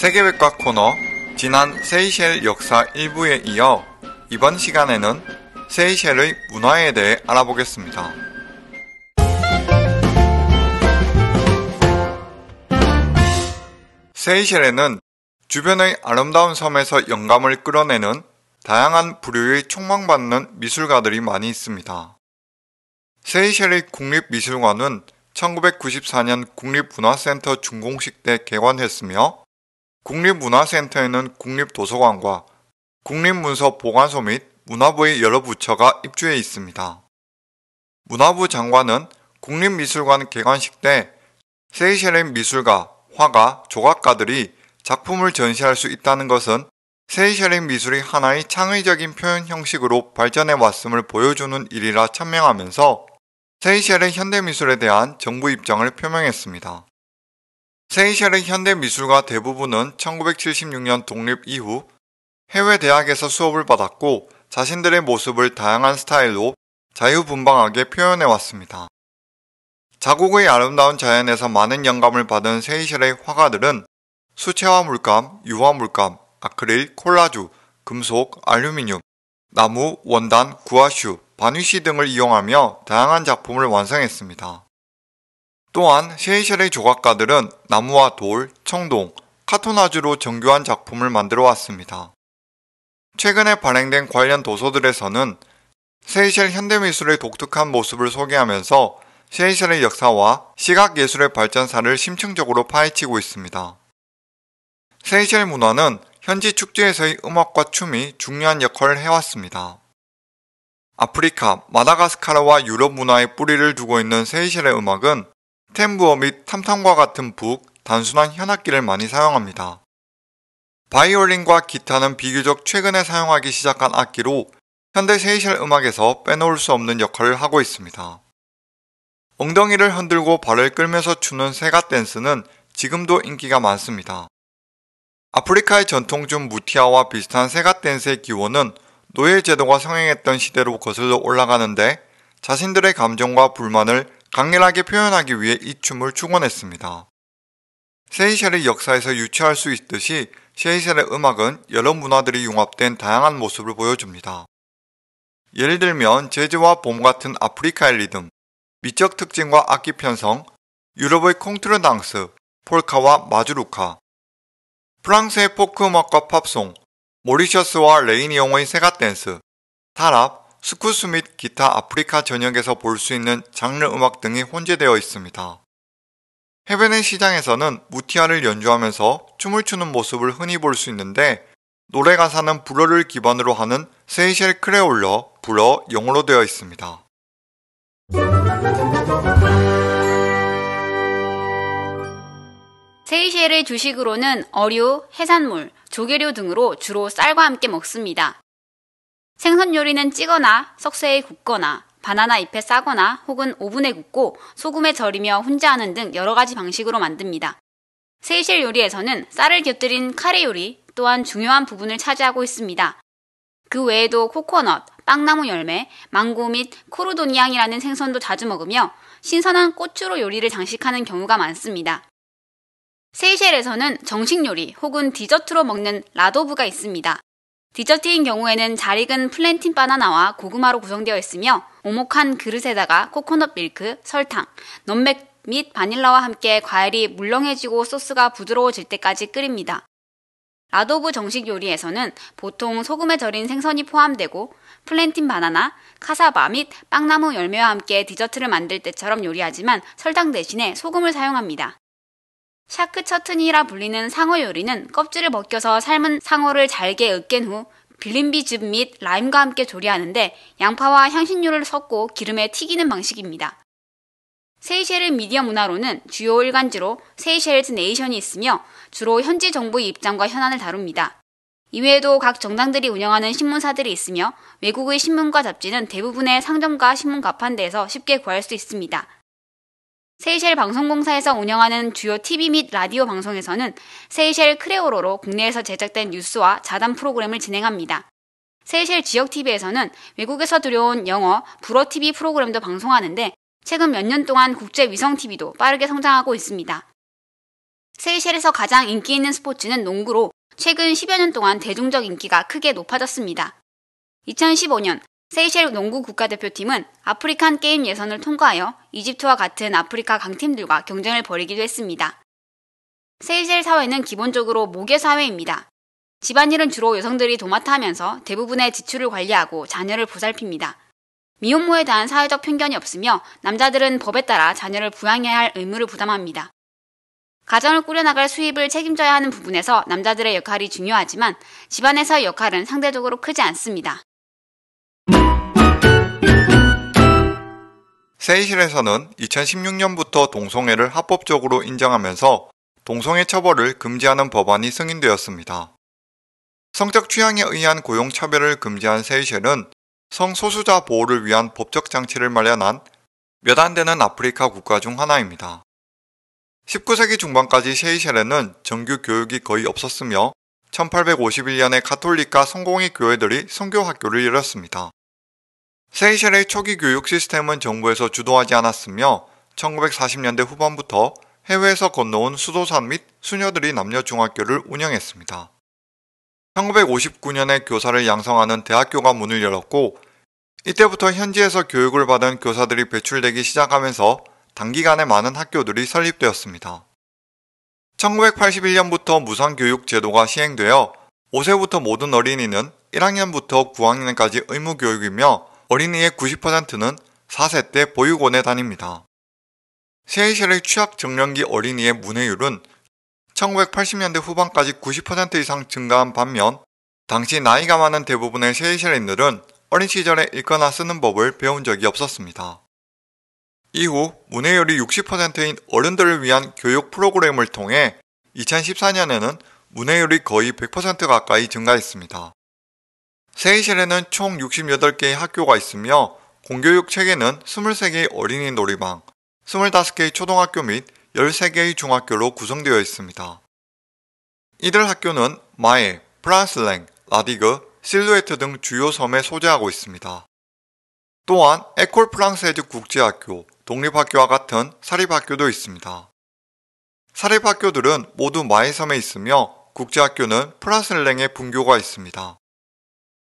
세계백과 코너 지난 세이셸 역사 1부에 이어 이번 시간에는 세이셸의 문화에 대해 알아보겠습니다. 세이셸에는 주변의 아름다운 섬에서 영감을 끌어내는 다양한 부류의 촉망받는 미술가들이 많이 있습니다. 세이셸의 국립미술관은 1994년 국립문화센터 준공식 때 개관했으며 국립문화센터에는 국립도서관과 국립문서보관소 및 문화부의 여러 부처가 입주해 있습니다. 문화부 장관은 국립미술관 개관식 때 세이셸의 미술가, 화가, 조각가들이 작품을 전시할 수 있다는 것은 세이셸의 미술이 하나의 창의적인 표현 형식으로 발전해 왔음을 보여주는 일이라 천명하면서 세이셸의 현대미술에 대한 정부 입장을 표명했습니다. 세이셸의 현대 미술가 대부분은 1976년 독립 이후 해외 대학에서 수업을 받았고 자신들의 모습을 다양한 스타일로 자유분방하게 표현해 왔습니다. 자국의 아름다운 자연에서 많은 영감을 받은 세이셸의 화가들은 수채화 물감, 유화 물감, 아크릴, 콜라주, 금속, 알루미늄, 나무, 원단, 구아슈, 바니쉬 등을 이용하며 다양한 작품을 완성했습니다. 또한 세이셸의 조각가들은 나무와 돌, 청동, 카토나주로 정교한 작품을 만들어 왔습니다. 최근에 발행된 관련 도서들에서는 세이셸 현대미술의 독특한 모습을 소개하면서 세이셸의 역사와 시각예술의 발전사를 심층적으로 파헤치고 있습니다. 세이셸 문화는 현지 축제에서의 음악과 춤이 중요한 역할을 해왔습니다. 아프리카, 마다가스카르와 유럽 문화의 뿌리를 두고 있는 세이셸의 음악은 템부어 및 탐탐과 같은 북, 단순한 현악기를 많이 사용합니다. 바이올린과 기타는 비교적 최근에 사용하기 시작한 악기로 현대 세이셸 음악에서 빼놓을 수 없는 역할을 하고 있습니다. 엉덩이를 흔들고 발을 끌면서 추는 세가 댄스는 지금도 인기가 많습니다. 아프리카의 전통중 무티아와 비슷한 세가 댄스의 기원은 노예 제도가 성행했던 시대로 거슬러 올라가는데 자신들의 감정과 불만을 강렬하게 표현하기 위해 이 춤을 축원했습니다. 세이셸의 역사에서 유추할 수 있듯이 세이셸의 음악은 여러 문화들이 융합된 다양한 모습을 보여줍니다. 예를 들면 재즈와 봄 같은 아프리카의 리듬, 미적 특징과 악기 편성, 유럽의 콩트르당스, 폴카와 마주르카, 프랑스의 포크 음악과 팝송, 모리셔스와 레위니옹의 세가 댄스, 타랍, 수쿠스 및 기타 아프리카 전역에서 볼 수 있는 장르 음악 등이 혼재되어 있습니다. 해변의 시장에서는 무티아를 연주하면서 춤을 추는 모습을 흔히 볼 수 있는데 노래 가사는 불어를 기반으로 하는 세이셸 크레올어, 불어, 영어로 되어 있습니다. 세이셸의 주식으로는 어류, 해산물, 조개류 등으로 주로 쌀과 함께 먹습니다. 생선 요리는 찌거나 석쇠에 굽거나 바나나 잎에 싸거나 혹은 오븐에 굽고 소금에 절이며 훈제하는 등 여러 가지 방식으로 만듭니다. 세이셸 요리에서는 쌀을 곁들인 카레 요리 또한 중요한 부분을 차지하고 있습니다. 그 외에도 코코넛, 빵나무 열매, 망고 및 코르도니앙이라는 생선도 자주 먹으며 신선한 꽃으로 요리를 장식하는 경우가 많습니다. 세이셸에서는 정식 요리 혹은 디저트로 먹는 라도브가 있습니다. 디저트인 경우에는 잘 익은 plantain 바나나와 고구마로 구성되어 있으며 오목한 그릇에다가 코코넛 밀크, 설탕, 넛맥 및 바닐라와 함께 과일이 물렁해지고 소스가 부드러워질 때까지 끓입니다. 라도브 정식 요리에서는 보통 소금에 절인 생선이 포함되고 plantain 바나나, 카사바 및 빵나무 열매와 함께 디저트를 만들 때처럼 요리하지만 설탕 대신에 소금을 사용합니다. shark chutney라 불리는 상어 요리는 껍질을 벗겨서 삶은 상어를 잘게 으깬 후 bilimbi즙 및 라임과 함께 조리하는데 양파와 향신료를 섞고 기름에 튀기는 방식입니다. 세이셸의 미디어 문화로는 주요 일간지로 Seychelles Nation이 있으며 주로 현지 정부의 입장과 현안을 다룹니다. 이외에도 각 정당들이 운영하는 신문사들이 있으며 외국의 신문과 잡지는 대부분의 상점과 신문 가판대에서 쉽게 구할 수 있습니다. 세이셸 방송공사에서 운영하는 주요 TV 및 라디오 방송에서는 세이셸 크레오로로 국내에서 제작된 뉴스와 자담 프로그램을 진행합니다. 세이셸 지역 TV에서는 외국에서 들여온 영어 불어 TV 프로그램도 방송하는데 최근 몇 년 동안 국제 위성 TV도 빠르게 성장하고 있습니다. 세이셸에서 가장 인기 있는 스포츠는 농구로 최근 10여 년 동안 대중적 인기가 크게 높아졌습니다. 2015년 세이셸 농구 국가대표팀은 아프리칸 게임 예선을 통과하여 이집트와 같은 아프리카 강팀들과 경쟁을 벌이기도 했습니다. 세이셸 사회는 기본적으로 모계 사회입니다. 집안일은 주로 여성들이 도맡아 하면서 대부분의 지출을 관리하고 자녀를 보살핍니다. 미혼모에 대한 사회적 편견이 없으며 남자들은 법에 따라 자녀를 부양해야 할 의무를 부담합니다. 가정을 꾸려나갈 수입을 책임져야 하는 부분에서 남자들의 역할이 중요하지만 집안에서의 역할은 상대적으로 크지 않습니다. 세이실에서는 2016년부터 동성애를 합법적으로 인정하면서 동성애 처벌을 금지하는 법안이 승인되었습니다. 성적 취향에 의한 고용차별을 금지한 세이셸은 성소수자 보호를 위한 법적 장치를 마련한 몇 안 되는 아프리카 국가 중 하나입니다. 19세기 중반까지 세이셸에는 정규 교육이 거의 없었으며 1851년에 가톨릭과 성공의 교회들이 성교 학교를 열었습니다. 세이셸의 초기 교육 시스템은 정부에서 주도하지 않았으며 1940년대 후반부터 해외에서 건너온 수도산 및 수녀들이 남녀 중학교를 운영했습니다. 1959년에 교사를 양성하는 대학교가 문을 열었고 이때부터 현지에서 교육을 받은 교사들이 배출되기 시작하면서 단기간에 많은 학교들이 설립되었습니다. 1981년부터 무상교육 제도가 시행되어 5세부터 모든 어린이는 1학년부터 9학년까지 의무교육이며 어린이의 90%는 4세 때 보육원에 다닙니다. 세이셸의 취약 정년기 어린이의 문해율은 1980년대 후반까지 90% 이상 증가한 반면 당시 나이가 많은 대부분의 세이셸인들은 어린 시절에 읽거나 쓰는 법을 배운 적이 없었습니다. 이후 문해율이 60%인 어른들을 위한 교육 프로그램을 통해 2014년에는 문해율이 거의 100% 가까이 증가했습니다. 세이셸에는 총 68개의 학교가 있으며 공교육 체계는 23개의 어린이 놀이방, 25개의 초등학교 및 13개의 중학교로 구성되어 있습니다. 이들 학교는 마에, 프랑스랭, 라디그, 실루에트 등 주요 섬에 소재하고 있습니다. 또한 École Française 국제학교, 독립학교와 같은 사립학교도 있습니다. 사립학교들은 모두 마에 섬에 있으며 국제학교는 프랄린에 분교가 있습니다.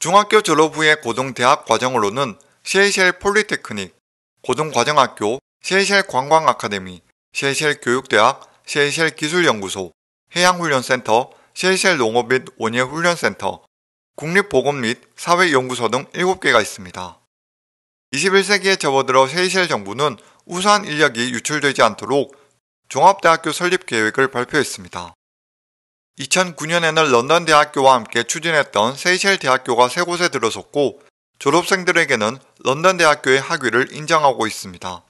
중학교 졸업 후의 고등대학 과정으로는 세이셸 Polytechnic, 고등과정학교, 세이셸 관광아카데미, 시에이셸 교육대학, 시에이셸 기술연구소, 해양훈련센터, 시에이셸 농업 및 원예훈련센터, 국립보건 및 사회연구소 등 7개가 있습니다. 21세기에 접어들어 세이셸 정부는 우수한 인력이 유출되지 않도록 종합대학교 설립 계획을 발표했습니다. 2009년에는 런던 대학교와 함께 추진했던 세이셸 대학교가 세 곳에 들어섰고 졸업생들에게는 런던 대학교의 학위를 인정하고 있습니다.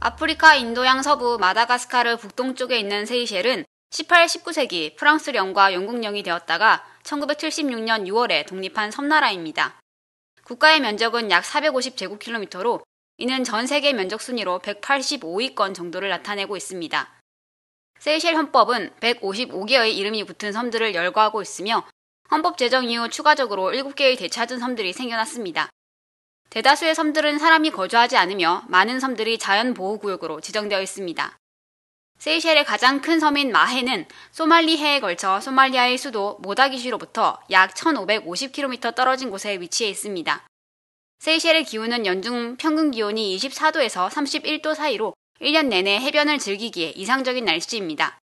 아프리카 인도양 서부 마다가스카르 북동쪽에 있는 세이셸은 18, 19세기 프랑스령과 영국령이 되었다가 1976년 6월에 독립한 섬나라입니다. 국가의 면적은 약 450제곱킬로미터로 이는 전 세계 면적 순위로 185위권 정도를 나타내고 있습니다. 세이셸 헌법은 155개의 이름이 붙은 섬들을 열거하고 있으며 헌법 제정 이후 추가적으로 7개의 되찾은 섬들이 생겨났습니다. 대다수의 섬들은 사람이 거주하지 않으며 많은 섬들이 자연보호구역으로 지정되어 있습니다. 세이셸의 가장 큰 섬인 마해는 소말리해에 걸쳐 소말리아의 수도 모다기슈로부터 약 1550km 떨어진 곳에 위치해 있습니다. 세이셸의 기후는 연중 평균 기온이 24도에서 31도 사이로 1년 내내 해변을 즐기기에 이상적인 날씨입니다.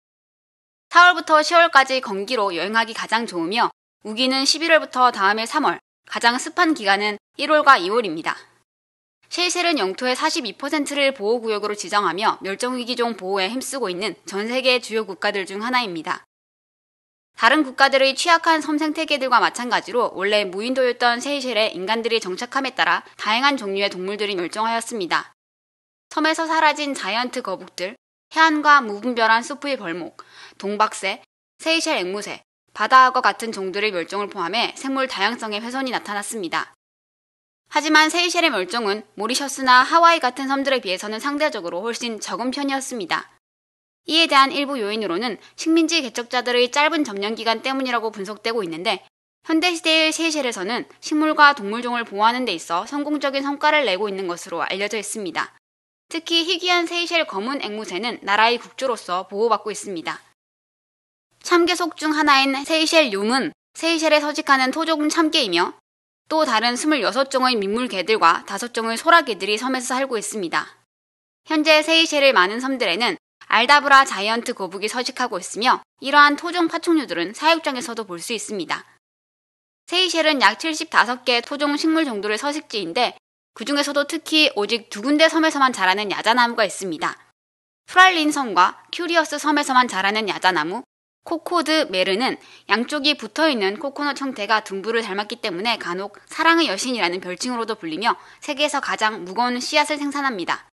4월부터 10월까지 건기로 여행하기 가장 좋으며 우기는 11월부터 다음해 3월, 가장 습한 기간은 1월과 2월입니다. 셰이셀은 영토의 42%를 보호구역으로 지정하며 멸종위기종 보호에 힘쓰고 있는 전 세계 주요 국가들 중 하나입니다. 다른 국가들의 취약한 섬 생태계들과 마찬가지로 원래 무인도였던 세이셸에 인간들이 정착함에 따라 다양한 종류의 동물들이 멸종하였습니다. 섬에서 사라진 자이언트 거북들, 해안과 무분별한 숲의 벌목, 동박새, 세이셸 앵무새, 바다악어 같은 종들의 멸종을 포함해 생물 다양성의 훼손이 나타났습니다. 하지만 세이셸의 멸종은 모리셔스나 하와이 같은 섬들에 비해서는 상대적으로 훨씬 적은 편이었습니다. 이에 대한 일부 요인으로는 식민지 개척자들의 짧은 점령 기간 때문이라고 분석되고 있는데 현대시대의 세이셸에서는 식물과 동물종을 보호하는 데 있어 성공적인 성과를 내고 있는 것으로 알려져 있습니다. 특히 희귀한 세이셸 검은 앵무새는 나라의 국조로서 보호받고 있습니다. 참개속 중 하나인 세이셸 욤은 세이셸에 서식하는 토종 참개이며 또 다른 26종의 민물개들과 5종의 소라개들이 섬에서 살고 있습니다. 현재 세이셸의 많은 섬들에는 알다브라 자이언트 거북이 서식하고 있으며 이러한 토종 파충류들은 사육장에서도 볼 수 있습니다. 세이셸은 약 75개 토종 식물 정도의 서식지인데 그 중에서도 특히 오직 두 군데 섬에서만 자라는 야자나무가 있습니다. 프랄린 섬과 큐리어스 섬에서만 자라는 야자나무, coco de mer는 양쪽이 붙어 있는 코코넛 형태가 둔부를 닮았기 때문에 간혹 사랑의 여신이라는 별칭으로도 불리며 세계에서 가장 무거운 씨앗을 생산합니다.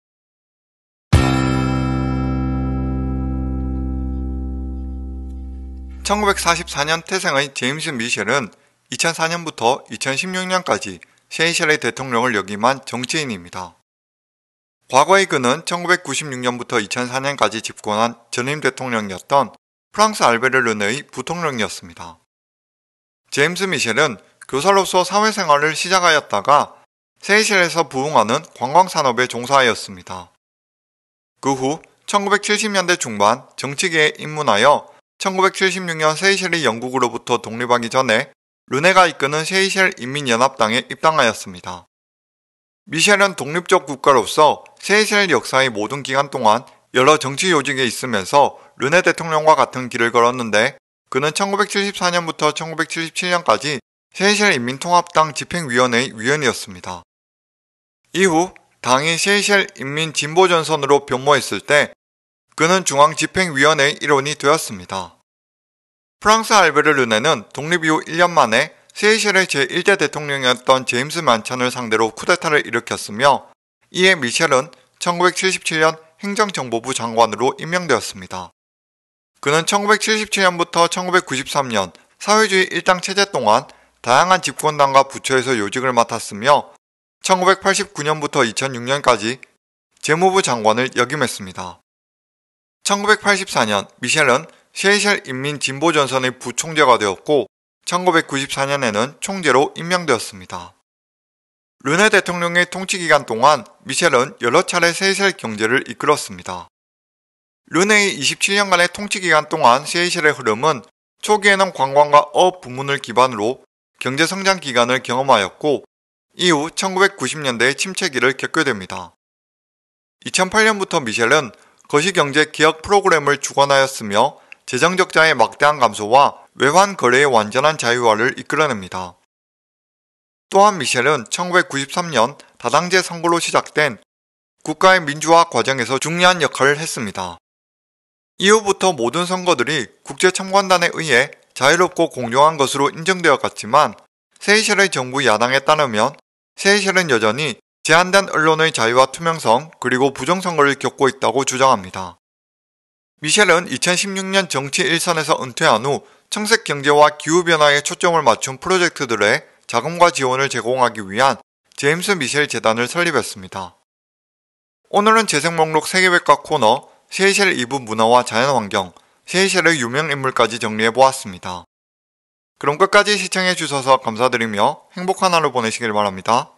(1944년) 태생의 제임스 미셸은 2004년부터 2016년까지 세이셸의 대통령을 역임한 정치인입니다. 과거에 그는 1996년부터 2004년까지 집권한 전임 대통령이었던 프랑스 알베르 르네의 부통령이었습니다. 제임스 미셸은 교사로서 사회생활을 시작하였다가 세이셸에서 부흥하는 관광산업에 종사하였습니다. 그 후 1970년대 중반 정치계에 입문하여 1976년 세이셸이 영국으로부터 독립하기 전에 르네가 이끄는 세이셸 인민연합당에 입당하였습니다. 미셸은 독립적 국가로서 세이셸 역사의 모든 기간 동안 여러 정치 요직에 있으면서 르네 대통령과 같은 길을 걸었는데 그는 1974년부터 1977년까지 세이셸 인민통합당 집행위원회의 위원이었습니다. 이후 당이 세이셸 인민진보전선으로 변모했을 때 그는 중앙집행위원회의 일원이 되었습니다. 프랑스 알베르 르네는 독립 이후 1년 만에 세이셸의 제1대 대통령이었던 제임스 만찬을 상대로 쿠데타를 일으켰으며 이에 미셸은 1977년 행정정보부 장관으로 임명되었습니다. 그는 1977년부터 1993년 사회주의 일당 체제 동안 다양한 집권당과 부처에서 요직을 맡았으며 1989년부터 2006년까지 재무부 장관을 역임했습니다. 1984년 미셸은 세이셸 인민진보전선의 부총재가 되었고 1994년에는 총재로 임명되었습니다. 르네 대통령의 통치 기간 동안 미셸은 여러 차례 세이셸 경제를 이끌었습니다. 르네의 27년간의 통치 기간 동안 세이셸의 흐름은 초기에는 관광과 어업 부문을 기반으로 경제 성장 기간을 경험하였고 이후 1990년대의 침체기를 겪게 됩니다. 2008년부터 미셸은 거시경제 기억 프로그램을 주관하였으며 재정적자의 막대한 감소와 외환 거래의 완전한 자유화를 이끌어냅니다. 또한 미셸은 1993년 다당제 선거로 시작된 국가의 민주화 과정에서 중요한 역할을 했습니다. 이후부터 모든 선거들이 국제 참관단에 의해 자유롭고 공정한 것으로 인정되었갔지만 세이셸의 정부 야당에 따르면 세이셸은 여전히 제한된 언론의 자유와 투명성 그리고 부정선거를 겪고 있다고 주장합니다. 미셸은 2016년 정치 일선에서 은퇴한 후 청색 경제와 기후변화에 초점을 맞춘 프로젝트들의 자금과 지원을 제공하기 위한 제임스 미셸 재단을 설립했습니다. 오늘은 재생 목록 세계백과 코너 세이셸 2부 문화와 자연환경, 세이셸의 유명 인물까지 정리해보았습니다. 그럼 끝까지 시청해주셔서 감사드리며 행복한 하루 보내시길 바랍니다.